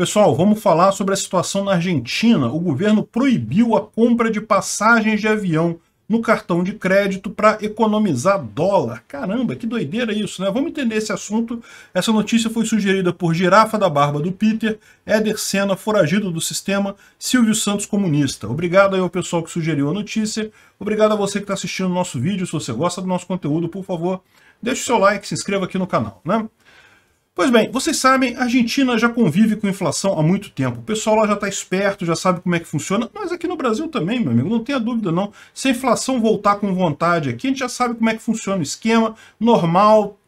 Pessoal, vamos falar sobre a situação na Argentina. O governo proibiu a compra de passagens de avião no cartão de crédito para economizar dólar. Caramba, que doideira isso, né? Vamos entender esse assunto. Essa notícia foi sugerida por Girafa da Barba do Peter, Éder Senna, foragido do sistema, Silvio Santos, comunista. Obrigado aí ao pessoal que sugeriu a notícia. Obrigado a você que está assistindo o nosso vídeo. Se você gosta do nosso conteúdo, por favor, deixe o seu like, se inscreva aqui no canal, né? Pois bem, vocês sabem, a Argentina já convive com inflação há muito tempo. O pessoal lá já está esperto, já sabe como é que funciona, mas aqui no Brasil também, meu amigo, não tenha dúvida não. Se a inflação voltar com vontade aqui, a gente já sabe como é que funciona o esquema, normal,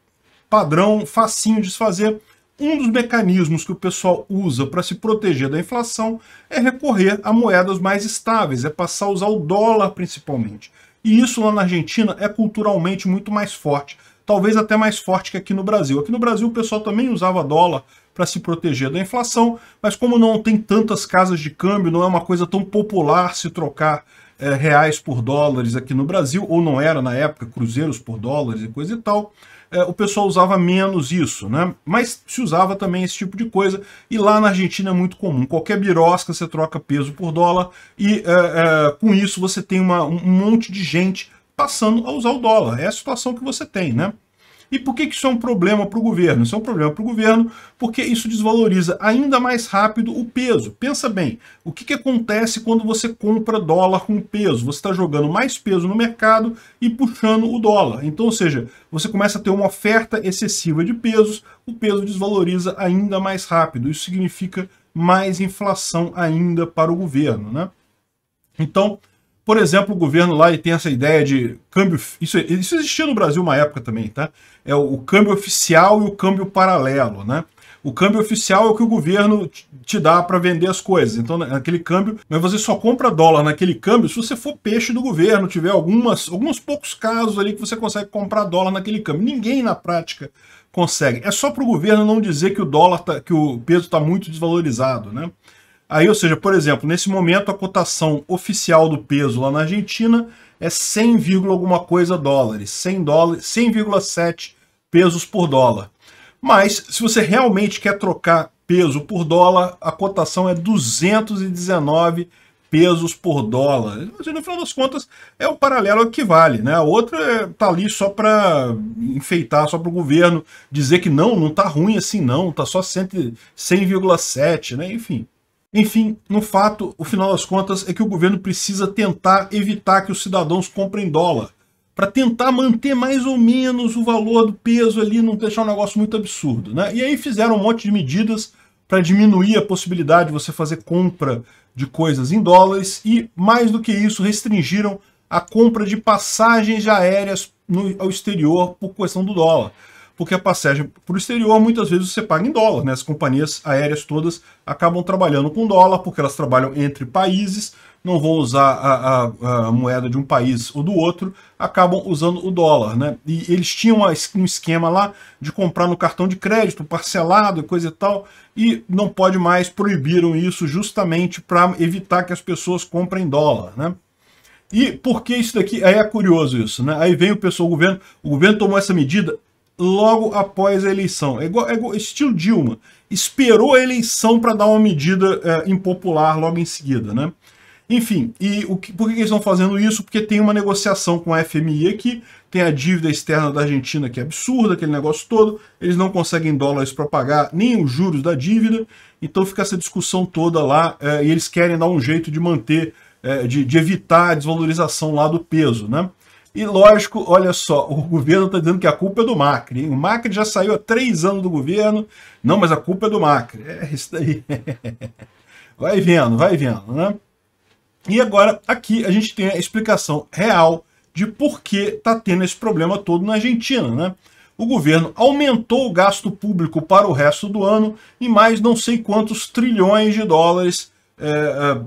padrão, facinho de se fazer. Um dos mecanismos que o pessoal usa para se proteger da inflação é recorrer a moedas mais estáveis, é passar a usar o dólar principalmente. E isso lá na Argentina é culturalmente muito mais forte talvez até mais forte que aqui no Brasil. Aqui no Brasil o pessoal também usava dólar para se proteger da inflação, mas como não tem tantas casas de câmbio, não é uma coisa tão popular se trocar é, reais por dólares aqui no Brasil, ou não era na época, cruzeiros por dólares e coisa e tal, é, o pessoal usava menos isso, né? Mas se usava também esse tipo de coisa, e lá na Argentina é muito comum. Qualquer birosca você troca peso por dólar, e é, é com isso você tem uma, um monte de gente passando a usar o dólar. É a situação que você tem, né? E por que isso é um problema para o governo? Isso é um problema para o governo porque isso desvaloriza ainda mais rápido o peso. Pensa bem, o que, que acontece quando você compra dólar com peso? Você está jogando mais peso no mercado e puxando o dólar. Então, ou seja, você começa a ter uma oferta excessiva de pesos, o peso desvaloriza ainda mais rápido. Isso significa mais inflação ainda para o governo, né? Então, por exemplo, o governo lá tem essa ideia de câmbio. Isso, isso existia no Brasil uma época também, tá? É o, o câmbio oficial e o câmbio paralelo, né? O câmbio oficial é o que o governo te dá para vender as coisas. Então, naquele câmbio, mas você só compra dólar naquele câmbio se você for peixe do governo, tiver algumas, alguns poucos casos ali que você consegue comprar dólar naquele câmbio. Ninguém na prática consegue. É só para o governo não dizer que o dólar, tá, que o peso está muito desvalorizado, né? Aí, ou seja, por exemplo, nesse momento a cotação oficial do peso lá na Argentina é 100, alguma coisa dólares, 100 dólares, 100,7 pesos por dólar. Mas se você realmente quer trocar peso por dólar, a cotação é 219 pesos por dólar. Mas, no final das contas, é o paralelo que vale. Né? A outra está ali só para enfeitar, só para o governo dizer que não, não está ruim assim não, está só 100,7, né? enfim. Enfim, no fato, o final das contas é que o governo precisa tentar evitar que os cidadãos comprem dólar, para tentar manter mais ou menos o valor do peso ali, não deixar um negócio muito absurdo. Né? E aí fizeram um monte de medidas para diminuir a possibilidade de você fazer compra de coisas em dólares e, mais do que isso, restringiram a compra de passagens aéreas no, ao exterior por questão do dólar porque a passagem para o exterior muitas vezes você paga em dólar, né? As companhias aéreas todas acabam trabalhando com dólar, porque elas trabalham entre países, não vão usar a, a, a, moeda de um país ou do outro, acabam usando o dólar, né? E eles tinham um esquema lá de comprar no cartão de crédito, parcelado coisa e tal, e não pode mais, proibiram isso justamente para evitar que as pessoas comprem dólar, né? E por que isso daqui? Aí é curioso isso, né? Aí vem o pessoal, o governo, o governo tomou essa medida logo após a eleição. É igual, é igual estilo Dilma. Esperou a eleição para dar uma medida é, impopular logo em seguida, né? Enfim, e o que, por que eles estão fazendo isso? Porque tem uma negociação com a FMI aqui, tem a dívida externa da Argentina que é absurda, aquele negócio todo, eles não conseguem dólares para pagar nem os juros da dívida, então fica essa discussão toda lá, é, e eles querem dar um jeito de manter, é, de, de evitar a desvalorização lá do peso, né? E lógico, olha só, o governo está dizendo que a culpa é do Macri. Hein? O Macri já saiu há três anos do governo. Não, mas a culpa é do Macri. É isso daí. vai vendo, vai vendo, né? E agora, aqui a gente tem a explicação real de por que está tendo esse problema todo na Argentina, né? O governo aumentou o gasto público para o resto do ano em mais não sei quantos trilhões de dólares é,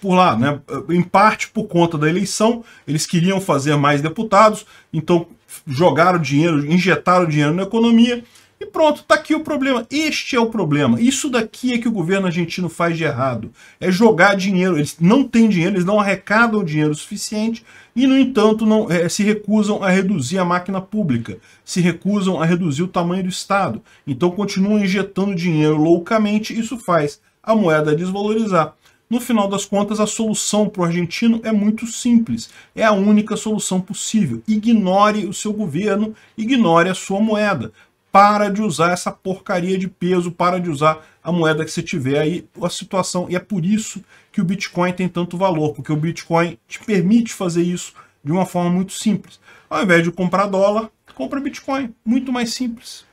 por lá, né? Em parte por conta da eleição, eles queriam fazer mais deputados, então jogaram dinheiro, injetaram dinheiro na economia, e pronto, tá aqui o problema. Este é o problema. Isso daqui é que o governo argentino faz de errado. É jogar dinheiro. Eles não têm dinheiro, eles não arrecadam dinheiro suficiente e, no entanto, não é, se recusam a reduzir a máquina pública, se recusam a reduzir o tamanho do Estado. Então continuam injetando dinheiro loucamente. Isso faz a moeda desvalorizar. No final das contas, a solução para o argentino é muito simples. É a única solução possível. Ignore o seu governo, ignore a sua moeda para de usar essa porcaria de peso, para de usar a moeda que você tiver aí, a situação. E é por isso que o Bitcoin tem tanto valor, porque o Bitcoin te permite fazer isso de uma forma muito simples. Ao invés de comprar dólar, compra Bitcoin. Muito mais simples.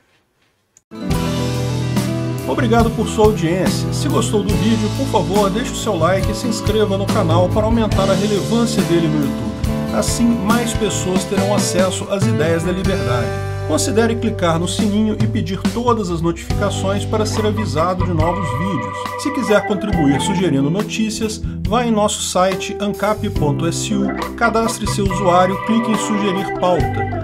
Obrigado por sua audiência. Se gostou do vídeo, por favor, deixe o seu like e se inscreva no canal para aumentar a relevância dele no YouTube. Assim, mais pessoas terão acesso às ideias da liberdade. Considere clicar no sininho e pedir todas as notificações para ser avisado de novos vídeos. Se quiser contribuir sugerindo notícias, vá em nosso site ancap.su, cadastre seu usuário, clique em sugerir pauta.